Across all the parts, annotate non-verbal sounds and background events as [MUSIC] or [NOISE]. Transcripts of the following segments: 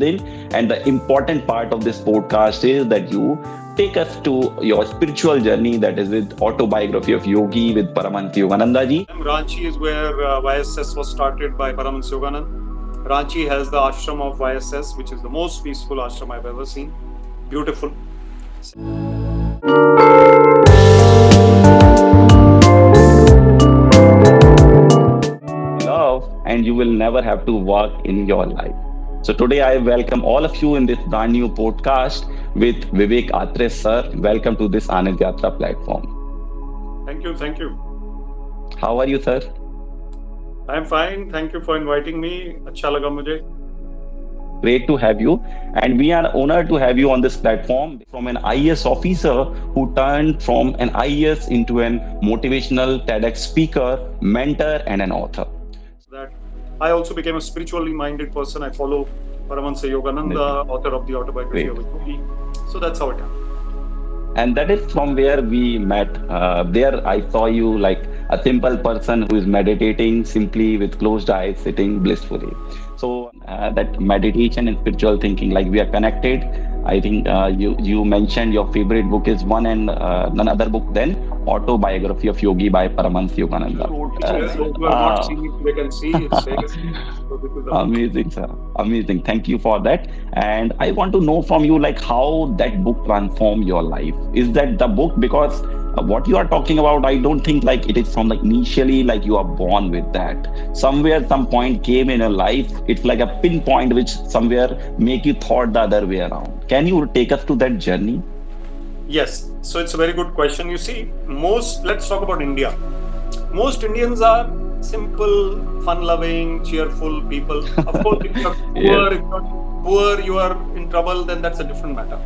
within. And the important part of this podcast is that you take us to your spiritual journey that is with autobiography of yogi with Paramahansa Yogananda ji. Ranchi is where uh, YSS was started by Paramahansa Yogananda. Ranchi has the ashram of YSS, which is the most peaceful ashram I've ever seen. Beautiful. Love, and you will never have to work in your life. So today I welcome all of you in this brand new podcast with Vivek Atray sir. Welcome to this Anand platform. Thank you, thank you. How are you sir? I'm fine. Thank you for inviting me. अच्छा लगा मुझे. Great to have you, and we are honored to have you on this platform from an IAS officer who turned from an IAS into an motivational TEDx speaker, mentor, and an author. I also became a spiritually minded person. I follow Paramahansa Yogananda, author of the autobiography of a yogi. So that's how it happened. and that is from where we met uh, there i saw you like a simple person who is meditating simply with closed eyes sitting blissfully so uh, that meditation and spiritual thinking like we are connected i think uh, you you mentioned your favorite book is one and uh, none other book then autobiography of yogi by paramahansa yogananda Yes, those who have not seen it, they can see it's [LAUGHS] famous. So this is a- amazing sir. Amazing. Thank you for that. And i want to know from you like how that book transformed your life. Is that the book? Because uh, what you are talking about i don't think like it is from like initially like you are born with that. Somewhere some point came in your life. It's like a pinpoint which somewhere make you thought the other way around. Can you take us to that journey? Yes, so it's a very good question. You see, most, let's talk about India. Most Indians are simple, fun loving, cheerful people. Of course, if you're [LAUGHS] poor, Yeah. if you're poor, you are in trouble, then that's a different matter.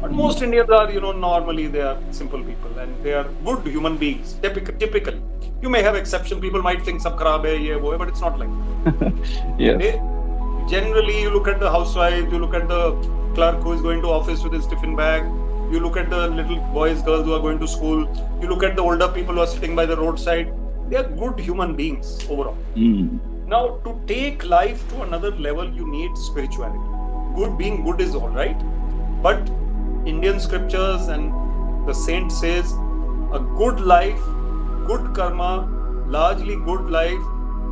But most Indians are, you know, normally they are simple people and they are good human beings, typical, typically. You may have exception, people might think sab kharab hai, ye, wo hai, but it's not like They, [LAUGHS] generally, you look at the housewife, you look at the clerk who is going to office with his tiffin bag, you look at the little boys, girls who are going to school, you look at the older people who are sitting by the roadside. They are good human beings overall. Mm. Now, to take life to another level, you need spirituality. Good being good is all right, but Indian scriptures and the saint says a good life, good karma, largely good life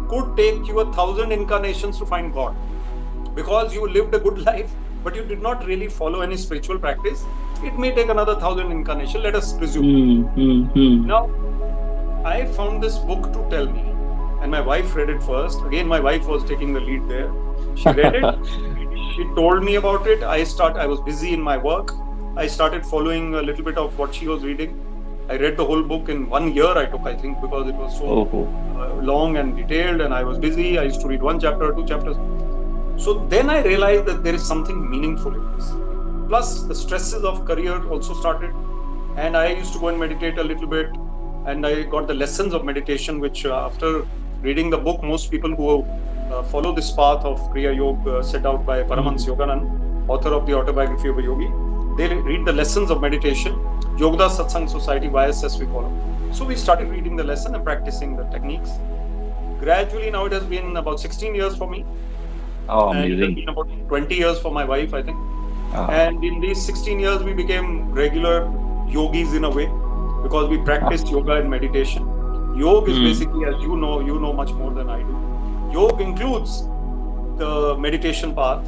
could take you a thousand incarnations to find God. Because you lived a good [LAUGHS] life, but you did not really follow any spiritual practice, it may take another thousand incarnations, let us presume. Mm, mm, mm. Now, I found this book to tell me, and my wife read it first. Again, my wife was taking the lead there. She read it. [LAUGHS] she told me about it. I start. I was busy in my work. I started following a little bit of what she was reading. I read the whole book in one year. I took, I think, because it was so oh, oh. uh, long and detailed, and I was busy. I used to read one chapter or two chapters. So then I realized that there is something meaningful in this. Plus, the stresses of career also started, and I used to go and meditate a little bit, and I got the lessons of meditation, which uh, after reading the book, most people who uh, follow this path of Kriya Yoga uh, set out by Paramahansa Yoganand, author of the autobiography of a yogi, they read the lessons of meditation. Yogda Satsang Society, YSS, we call follow. So we started reading the lesson and practicing the techniques. Gradually, now it has been about 16 years for me, oh and it has amazing been about 20 years for my wife, I think. Ah. And in these 16 years, we became regular yogis in a way because we practiced yoga and meditation. Yoga is Hmm. basically, as you know, you know much more than I do. Yoga includes the meditation path,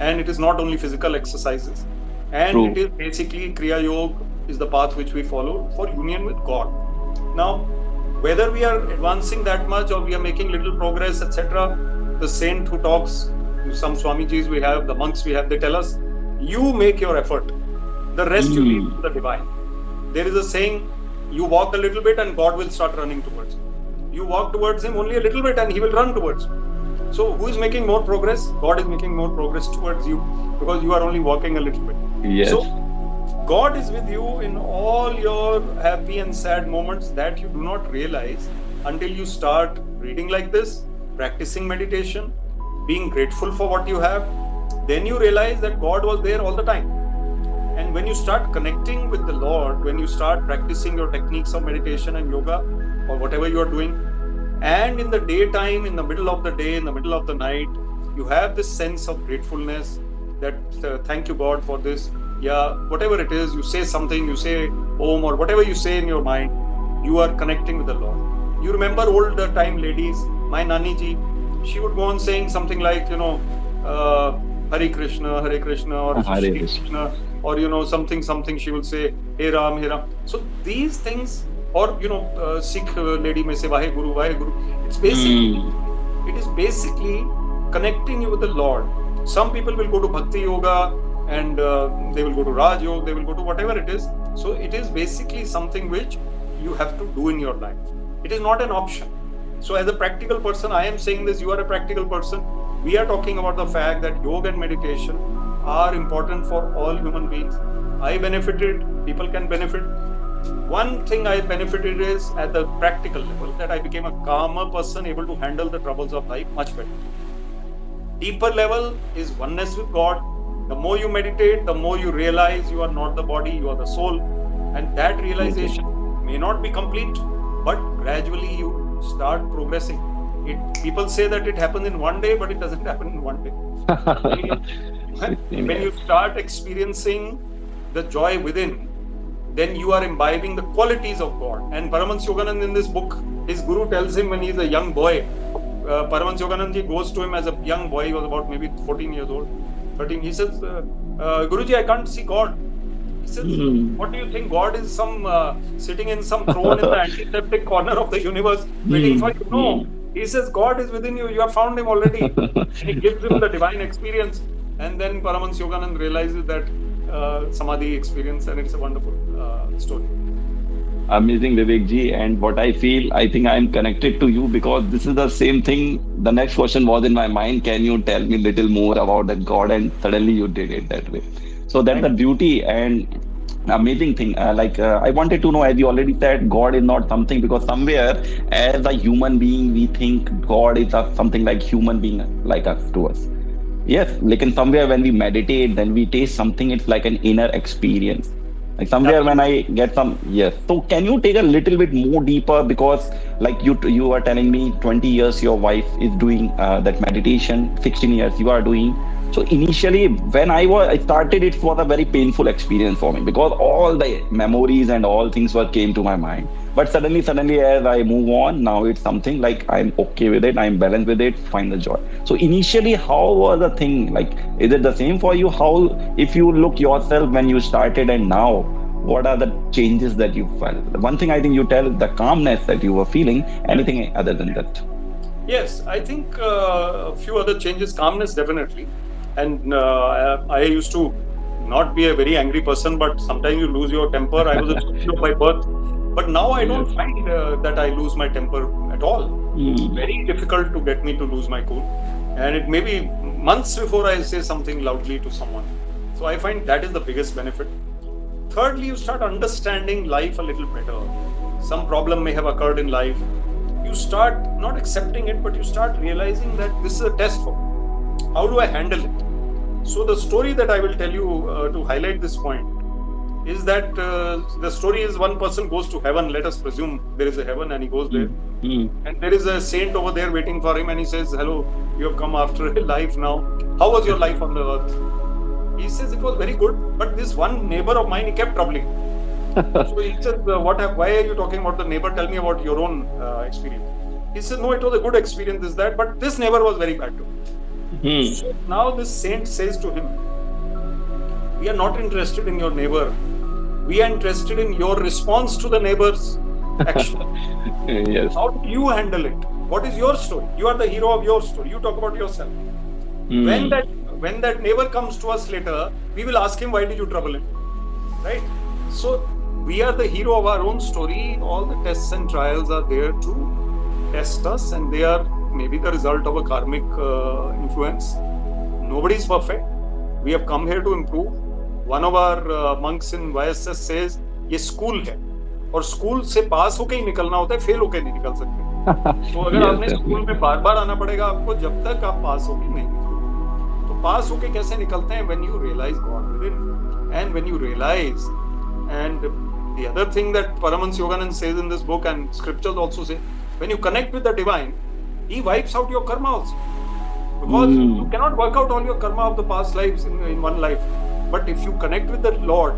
and it is not only physical exercises. And True. it is basically Kriya Yoga is the path which we follow for union with God. Now, whether we are advancing that much or we are making little progress, etc., the saint who talks, some Swamijis we have, the monks we have, they tell us, you make your effort. The rest you leave Hmm. to the divine. There is a saying, you walk a little bit and God will start running towards you. You walk towards Him only a little bit and He will run towards you. So, who is making more progress? God is making more progress towards you because you are only walking a little bit. yes So, God is with you in all your happy and sad moments that you do not realize until you start reading like this, practicing meditation, being grateful for what you have. Then you realize that God was there all the time. And when you start connecting with the Lord, when you start practicing your techniques of meditation and yoga or whatever you are doing, and in the daytime, in the middle of the day, in the middle of the night, you have this sense of gratefulness, that uh, thank you god for this yeah whatever it is you say something you say om or whatever you say in your mind you are connecting with the lord you remember old time ladies my nani ji she would go on saying something like you know uh, हरे कृष्ण हरे कृष्ण और हरे कृष्ण और you know something something she will say hey Ram hey Ram so these things और you know Sikh lady में से Waheguru Waheguru it's basically it is basically connecting you with the Lord some people will go to bhakti yoga and they will go to Raj yoga they will go to whatever it is so it is basically something which you have to do in your life it is not an option so as a practical person i am saying this you are a practical person. We are talking about the fact that yoga and meditation are important for all human beings. I benefited, people can benefit. One thing I benefited is at the practical level that I became a calmer person, able to handle the troubles of life much better. Deeper level is oneness with God. The more you meditate, the more you realize you are not the body, you are the soul. And that realization may not be complete, but gradually you start progressing it, people say that it happens in one day, but it doesn't happen in one day. [LAUGHS] when, you start experiencing the joy within, then you are imbibing the qualities of God. And Paramans Yoganand in this book, his guru tells him when he's a young boy, uh, Paramans Yoganand goes to him as a young boy, he was about maybe 14 years old, 13. He says, uh, uh, Guruji, I can't see God. He says, mm. What do you think? God is some uh, sitting in some throne in the [LAUGHS] antiseptic corner of the universe, waiting mm. for you? No. Mm he says, God is within you. You have found him already. [LAUGHS] he gives him the divine experience. And then Paramans Yoganand realizes that uh, Samadhi experience, and it's a wonderful uh, story. Amazing, Vivek ji. And what I feel, I think I am connected to you because this is the same thing. The next question was in my mind Can you tell me little more about that God? And suddenly you did it that way. So that's the beauty. And amazing thing. Uh, like uh, i wanted to know as you already said god is not something because somewhere as a human being we think god is a, something like human being like us to us. Yes like in somewhere when we meditate then we taste something it's like an inner experience. Like somewhere when i get some yes. So can you take a little bit more deeper? Because like you you are telling me 20 years your wife is doing uh, that meditation 16 years you are doing so initially, when I was I started, it was a very painful experience for me because all the memories and all things were came to my mind. But suddenly, suddenly, as I move on, now it's something like I'm okay with it, I'm balanced with it, find the joy. So initially, how was the thing? Like, is it the same for you? How, if you look yourself when you started and now, what are the changes that you felt? One thing I think you tell the calmness that you were feeling. Anything other than that? Yes, I think uh, a few other changes. Calmness, definitely and uh, I used to not be a very angry person, but sometimes you lose your temper. I was a [LAUGHS] Scorpio by birth, but now I don't find uh, that I lose my temper at all. Mm. It's very difficult to get me to lose my cool, and it may be months before I say something loudly to someone. So I find that is the biggest benefit. Thirdly, you start understanding life a little better. Some problem may have occurred in life. You start not accepting it, but you start realizing that this is a test for me. How do I handle it? So the story that I will tell you uh, to highlight this point is that uh, the story is one person goes to heaven. Let us presume there is a heaven, and he goes there, mm. and there is a saint over there waiting for him, and he says, "Hello, you have come after a [LAUGHS] life now. How was your life on the earth?" He says it was very good, but this one neighbor of mine he kept troubling. [LAUGHS] so he says, uh, "What? Have, why are you talking about the neighbor? Tell me about your own uh, experience." He says, "No, it was a good experience. This that, but this neighbor was very bad too." Hmm. So now the saint says to him, We are not interested in your neighbor. We are interested in your response to the neighbor's action. [LAUGHS] yes. How do you handle it? What is your story? You are the hero of your story. You talk about yourself. Hmm. When that when that neighbor comes to us later, we will ask him, Why did you trouble him? Right? So we are the hero of our own story. All the tests and trials are there to test us, and they are maybe the result of a karmic uh, influence. Nobody is perfect. We have come here to improve. One of our uh, monks in YSS says, ये school है और school से पास होके ही निकलना होता है fail होके नहीं निकल सकते तो अगर आपने स्कूल में बार बार आना पड़ेगा आपको जब तक आप पास होके नहीं तो पास होके कैसे निकलते हैं when you realise God within and when you realise and the other thing that Paramans Yoganand says in this book and scriptures also say when you connect with the divine he wipes out your karma also. because mm. you cannot work out all your karma of the past lives in, in one life. But if you connect with the Lord,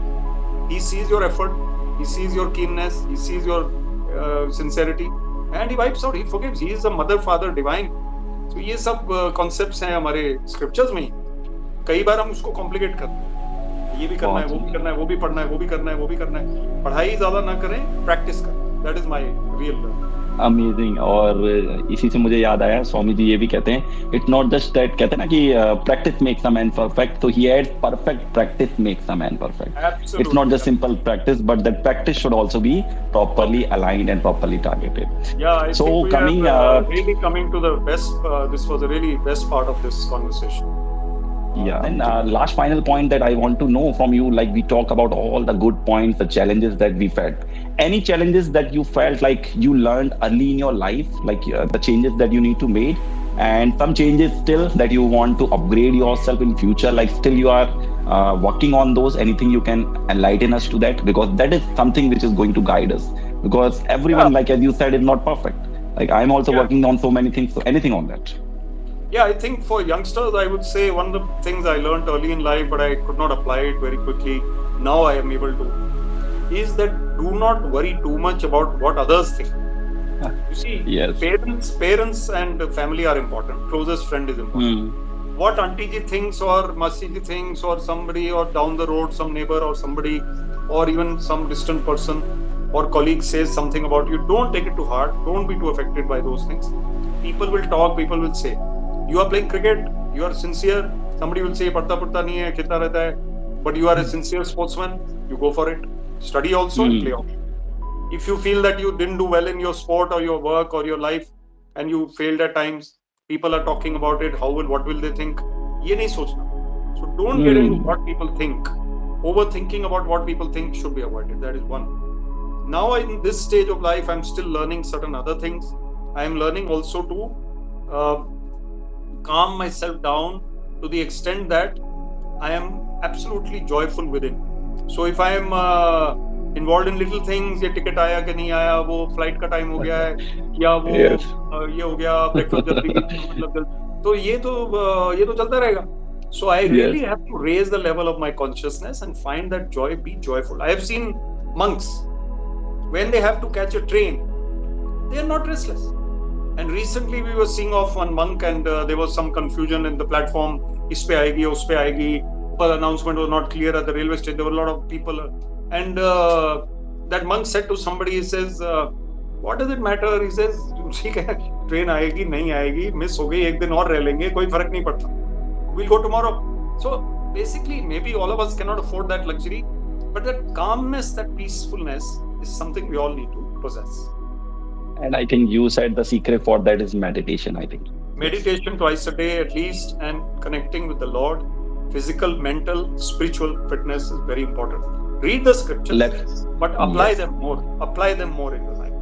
He sees your effort, He sees your keenness, He sees your uh, sincerity, and He wipes out. He forgives. He is the mother, father, divine. तो ये सब concepts हैं हमारे scriptures में कई बार हम उसको complicate करते हैं ये भी करना है वो भी करना है वो भी पढ़ना है वो भी करना है वो भी करना है पढ़ाई ज़्यादा ना करें प्रैक्टिस करें that is my real learning amazing और इसी से मुझे याद आया स्वामी जी ये भी कहते हैं इट नॉट जस्ट दैट कहते हैं ना कि practice makes a man perfect तो ही had perfect practice makes a man perfect it's not just simple practice but that practice should also be properly aligned and properly targeted या so coming really coming to the best this was a really best part of this conversation Yeah, uh, and uh, last final point that I want to know from you like, we talk about all the good points, the challenges that we've had. Any challenges that you felt like you learned early in your life like uh, the changes that you need to make and some changes still that you want to upgrade yourself in future like still you are uh, working on those anything you can enlighten us to that because that is something which is going to guide us because everyone yeah. like as you said is not perfect like i'm also yeah. working on so many things so anything on that yeah, I think for youngsters, I would say one of the things I learned early in life, but I could not apply it very quickly. Now I am able to, is that do not worry too much about what others think. You see, yes. parents, parents and family are important. Closest friend is important. Mm. What auntie ji thinks or masi ji thinks or somebody or down the road some neighbor or somebody or even some distant person or colleague says something about you, don't take it to heart. Don't be too affected by those things. People will talk. People will say you are playing cricket, you are sincere. Somebody will say, padta padta nahi hai, khilta rehta hai. But you are a sincere sportsman, you go for it Study also mm. and play also. If you feel that you didn't do well in your sport or your work or your life and you failed at times, people are talking about it, how will, what will they think? ये नहीं सोचना. So don't mm. get into what people think. Overthinking about what people think should be avoided. That is one. Now in this stage of life, I'm still learning certain other things. I am learning also to uh, calm myself down to the extent that I am absolutely joyful within. So if I am involve in little things ये ticket आया कि नहीं आया वो flight का time हो गया है या वो yes. ये हो गया ब्रेकफास्ट जल्दी मतलब तो ये तो ये तो चलता रहेगा। So I really have to raise the level of my consciousness and find that joy be joyful I have seen monks when they have to catch a train they are not restless and recently we were seeing off one monk and there was some confusion in the platform इस पे आएगी उस पे आएगी. But announcement was not clear at the railway station. There were a lot of people. And uh, that monk said to somebody, he says, uh, what does it matter? He says, ठीक है train आएगी नहीं आएगी miss हो गई एक दिन और रह लेंगे कोई फर्क नहीं पड़ता we'll go tomorrow so basically maybe all of us cannot afford that luxury but that calmness that peacefulness is something we all need to possess and I think you said the secret for that is meditation, I think. Meditation twice a day at least and connecting with the Lord. Physical, mental, spiritual fitness is very important. Read the scriptures, Let's, but apply yes. them more. Apply them more in your life.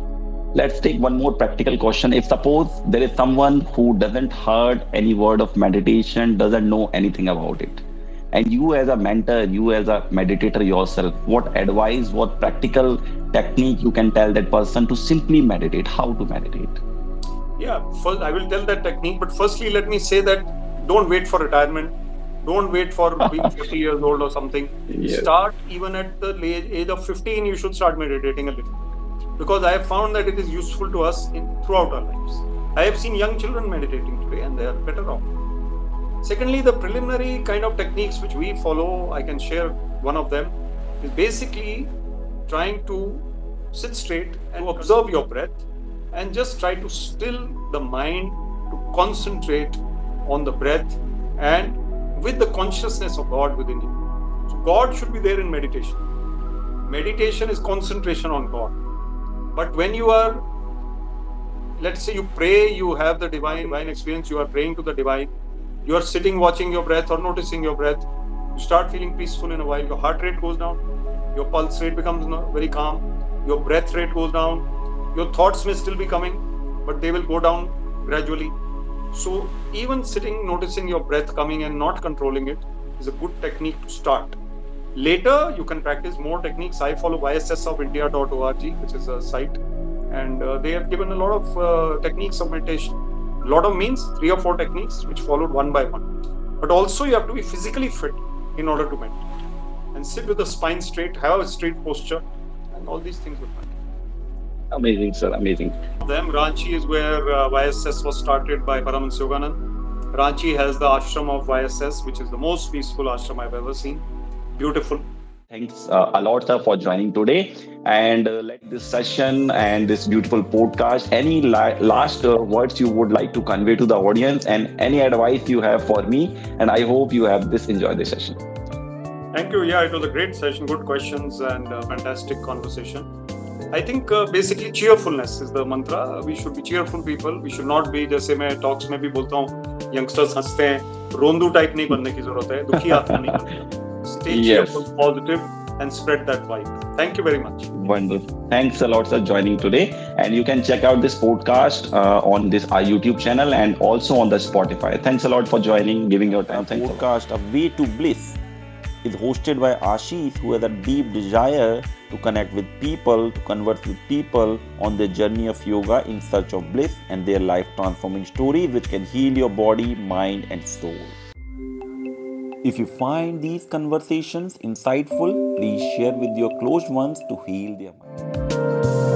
Let's take one more practical question. If suppose there is someone who doesn't heard any word of meditation, doesn't know anything about it, and you as a mentor you as a meditator yourself what advice what practical technique you can tell that person to simply meditate how to meditate yeah first i will tell that technique but firstly let me say that don't wait for retirement don't wait for being [LAUGHS] 50 years old or something. Yes. start even at the age of 15 you should start meditating a little. Because i have found that it is useful to us in throughout our lives. I have seen young children meditating today and they are better off. Secondly, the preliminary kind of techniques which we follow, I can share one of them, is basically trying to sit straight and observe your breath and just try to still the mind to concentrate on the breath and with the consciousness of God within you. So, God should be there in meditation. Meditation is concentration on God. But when you are, let's say you pray, you have the divine, divine experience, you are praying to the divine, you are sitting watching your breath or noticing your breath you start feeling peaceful in a while your heart rate goes down your pulse rate becomes very calm your breath rate goes down your thoughts may still be coming but they will go down gradually so even sitting noticing your breath coming and not controlling it is a good technique to start. Later you can practice more techniques. I follow yssofindia.org which is a site and uh, they have given a lot of uh, techniques of meditation. A lot of means three or four techniques which followed one by one. But also you have to be physically fit in order to meditate. And sit with the spine straight have a straight posture and all these things will matter amazing sir amazing them ranchi is where uh, yss was started by Paraman yoganand ranchi has the ashram of yss which is the most peaceful ashram i've ever seen beautiful Thanks uh, a lot, sir, for joining today. And uh, let this session and this beautiful podcast, any la- last uh, words you would like to convey to the audience and any advice you have for me. And I hope you have this enjoy the session. Thank you. Yeah, it was a great session, good questions, and uh, fantastic conversation. I think uh, basically cheerfulness is the mantra. We should be cheerful people. We should not be जैसे मैं talks में भी बोलता हूँ youngsters हंसते हैं रोंदू type नहीं बनने की जरूरत है दुखी आत्मा नहीं बनने Stay yes. cheerful, positive, and spread that vibe. Thank you very much. Wonderful. Thanks a lot, sir, joining today. And you can check out this podcast uh, on this our YouTube channel and also on the Spotify. Thanks a lot for joining, giving your time. Thanks podcast, A Way to Bliss, is hosted by Ashish, who has a deep desire to connect with people, to converse with people on their journey of yoga in search of bliss and their life transforming stories which can heal your body, mind, and soul. If you find these conversations insightful, please share with your close ones to heal their mind.